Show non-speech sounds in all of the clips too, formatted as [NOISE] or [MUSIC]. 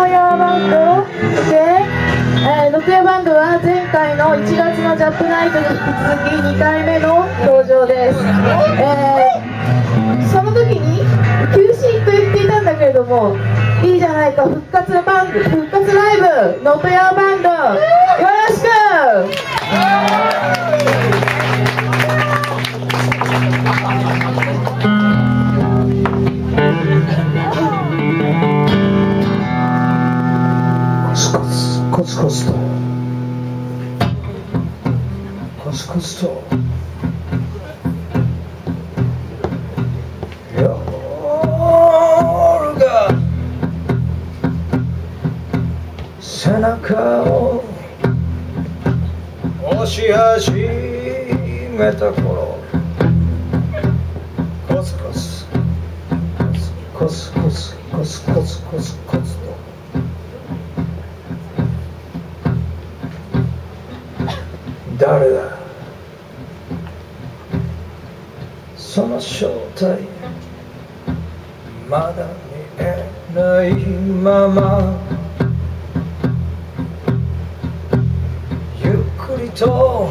ノーヤーバンドで、えー、ノーヤーバンドは前回の1月のジャップナイトに引き続き2回目の登場です、えー、その時に休止と言っていたんだけれどもいいじゃないか復活バンド復活ライブノーヤバンドよろしく！コスとコツコツと。夜が。背中を押し始めた頃。コツコツ。コツコツ。コツコツ。コツコツ。誰だ？その正体まだ見えないままゆっくりと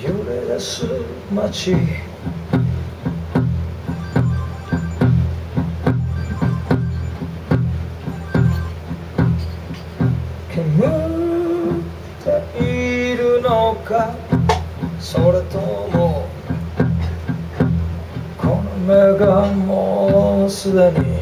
揺れ出す街。かそれともこの目がもうすでに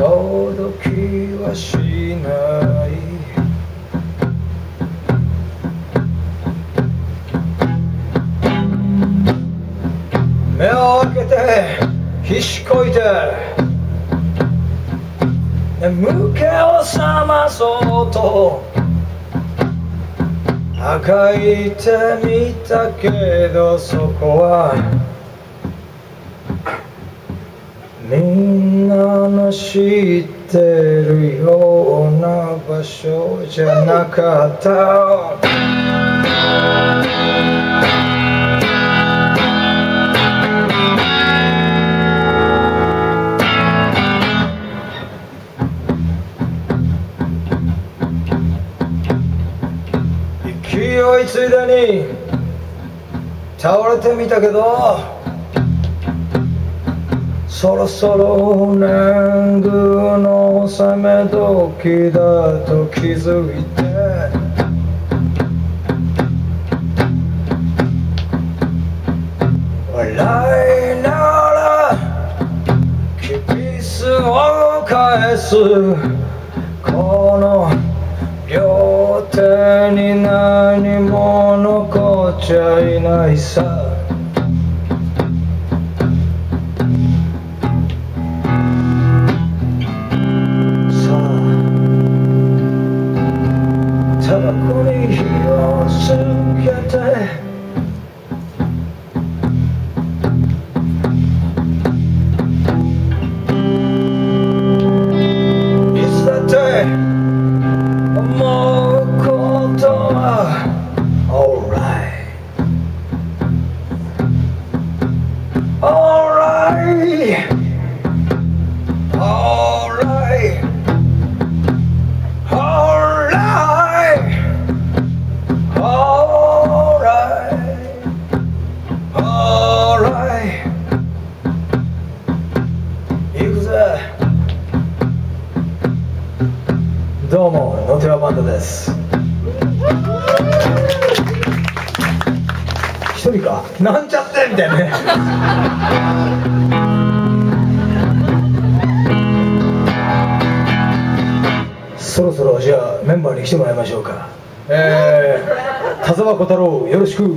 届きはしない。目を開けてひしこいて眠気を覚まそうとあがいてみたけどそこはみんなの知ってるような場所じゃなかった。勢いついでに倒れてみたけど。そろそろ年貢の納め時だと気づいて。笑いながらキピスを返す。この両手に何も残っちゃいないさ。どうもノテラバンドです。一人か？なんちゃってみたいなね。そろそろじゃあメンバーに来てもらいましょうか。えー、田沢小太郎よろしく。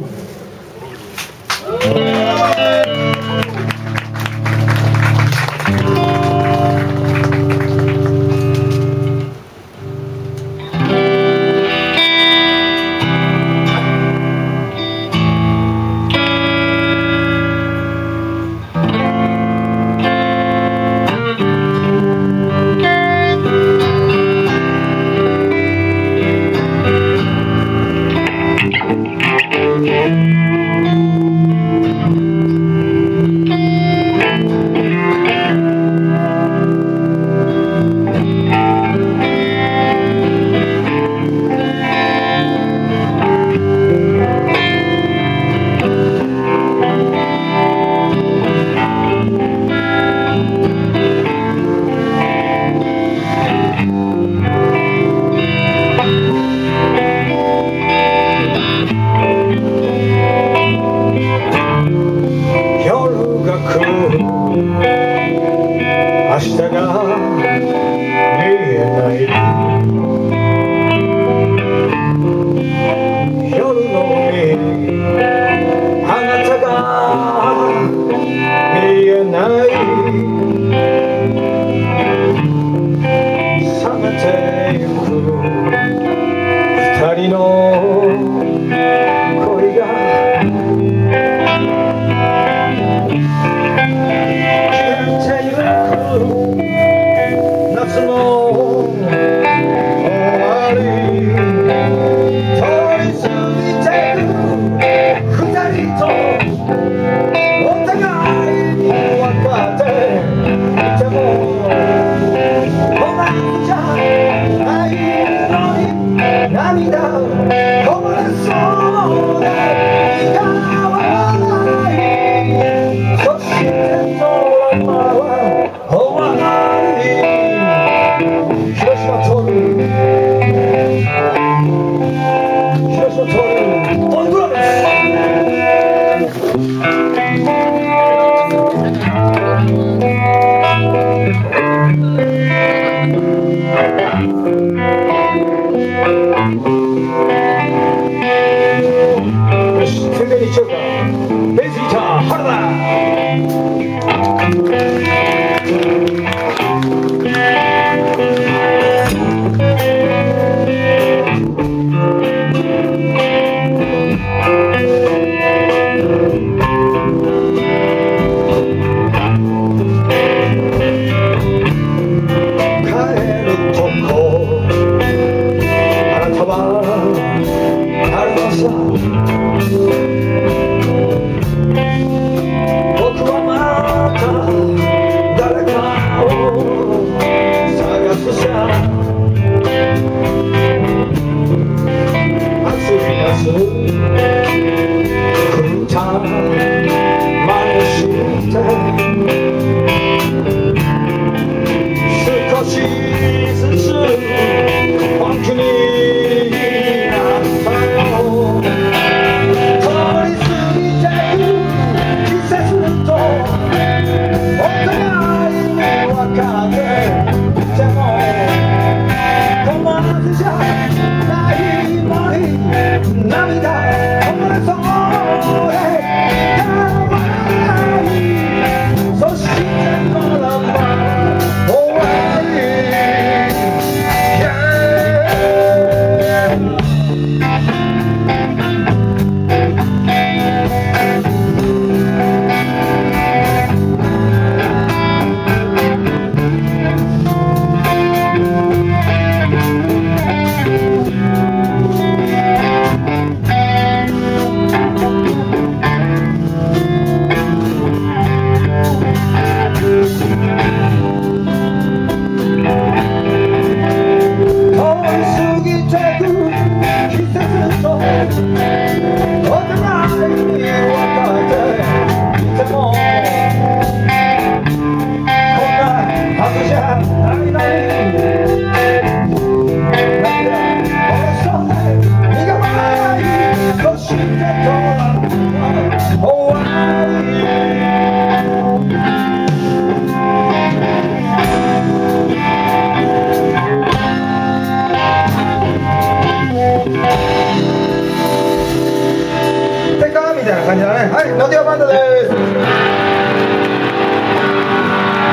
みたいな感じだね。はいラディオバンドです。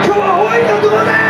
今日は終わりだとね。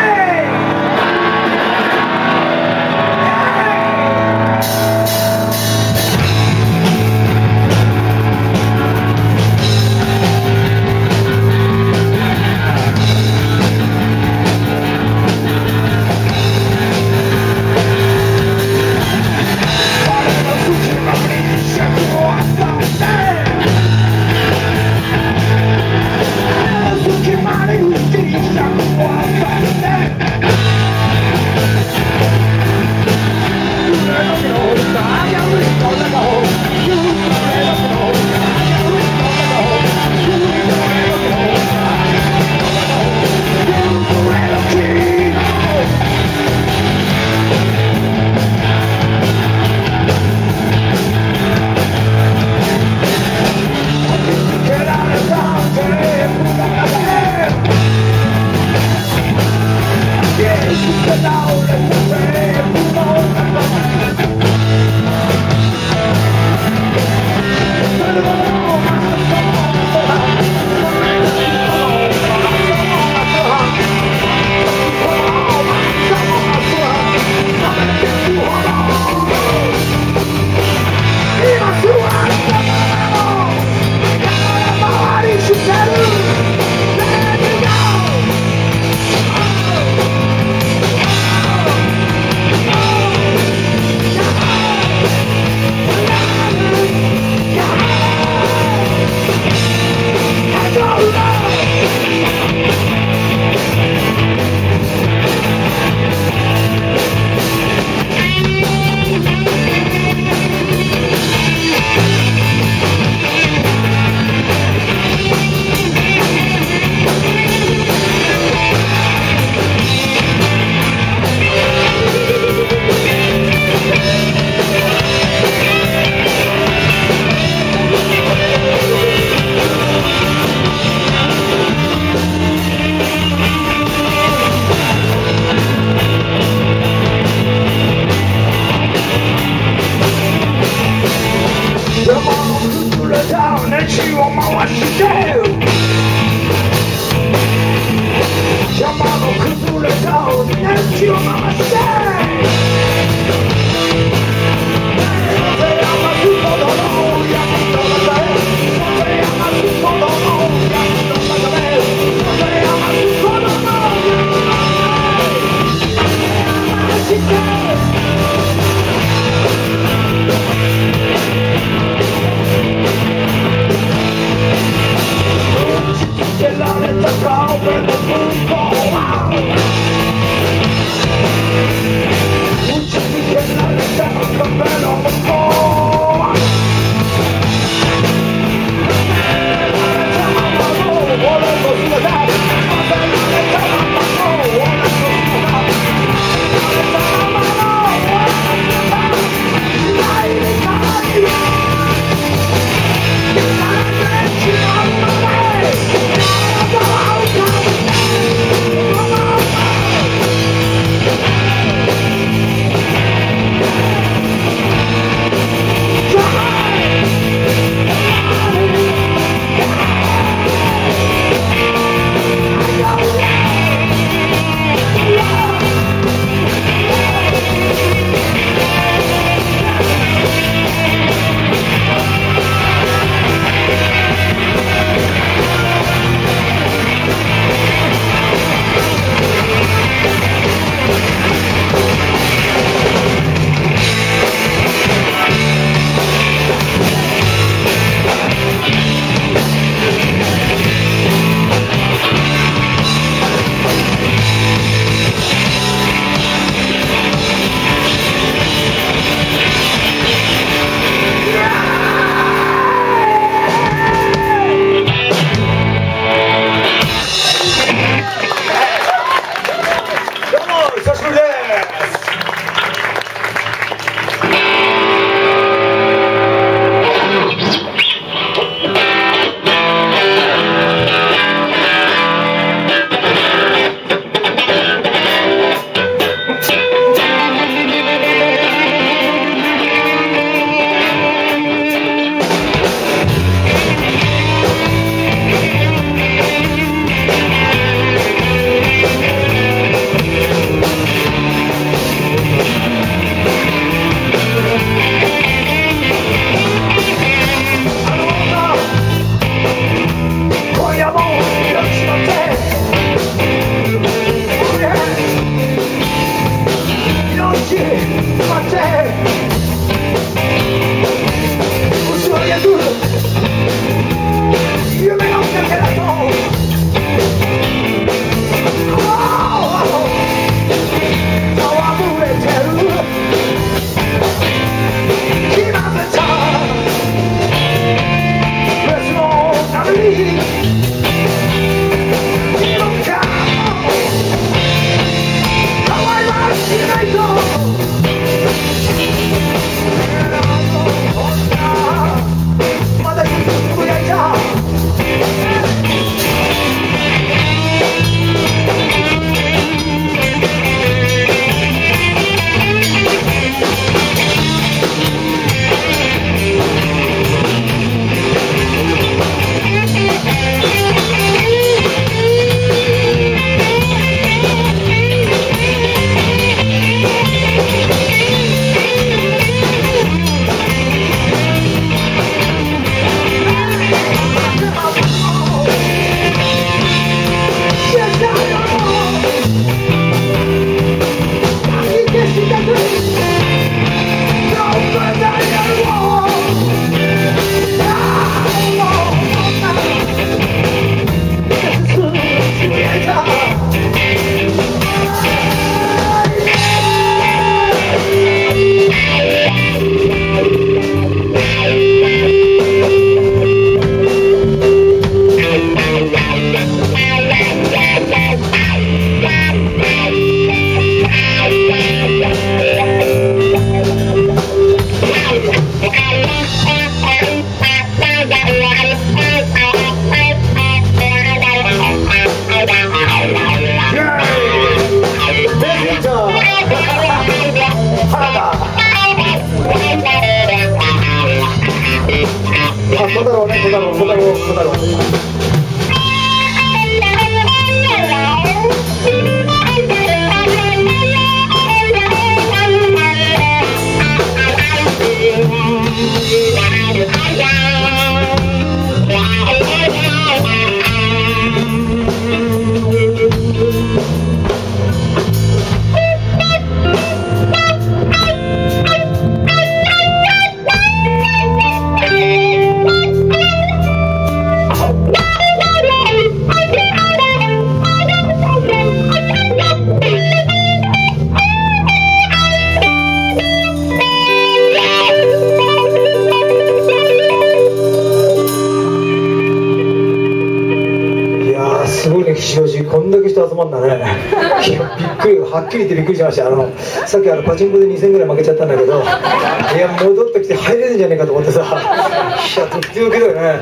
っきり言ってびっくりしました。あのさっきあのパチンコで2000円ぐらい負けちゃったんだけど [LAUGHS] いや戻ってきて入れるんじゃねえかと思ってさいやドキドキだよね。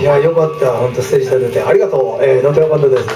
いやよかった。本当ステージ立ててありがとう、えー、ノートラバンドです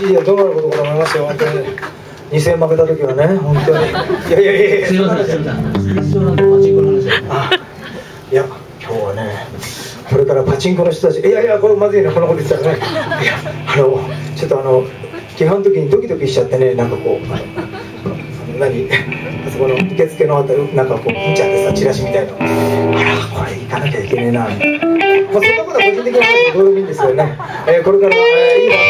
ー、一時はどうなることかと思いますよ、本当に。2000円負けた時はね、本当に。いやいやいやいや。すいません、すいません。一緒なんでパチンコの話を。あいや今日はねこれからパチンコの人たちいやいやこれまずいねこんなこと言ってたらねいやあのちょっとあの批判の時にドキドキしちゃってねなんかこう何あそこの受付のあたりなんかこう見ちゃってさチラシみたいなあらこれ行かなきゃいけねえなまあそんなことは個人的な話でどうでもいいんですよね、えーこれから、えーいいバンド山本やるん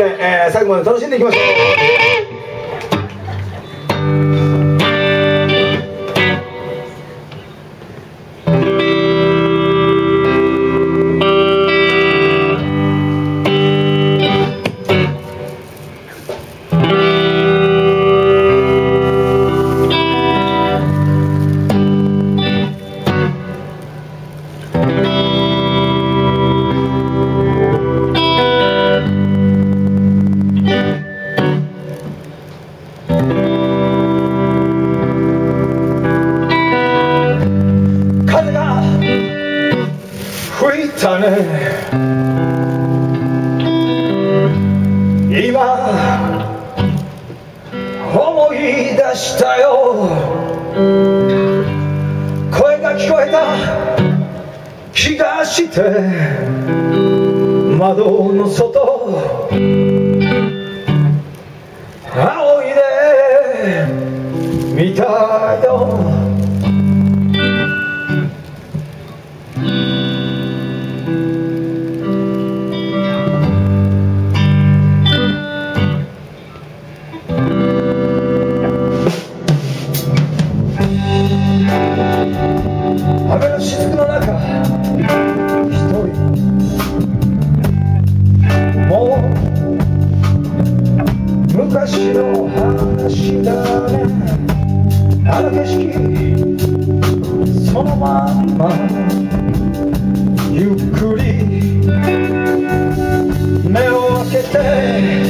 で、えー最後まで楽しんでいきましょう。Oh. あの景色そのまんまゆっくり目を開けて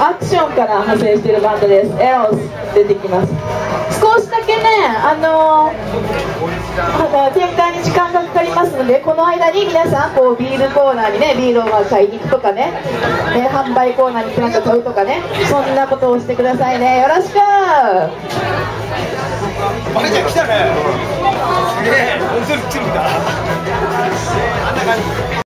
アクションから派生しているバンドです。エロス出てきます。少しだけねあのーの展開に時間がかかりますのでこの間に皆さんこうビールコーナーにねビールをまあ買いに行くとかね、えー販売コーナーに行ってなんか買うとかねそんなことをしてくださいね。よろしく!マリちゃん来たね。すげえ。本当に来るんだ。あんな感じ。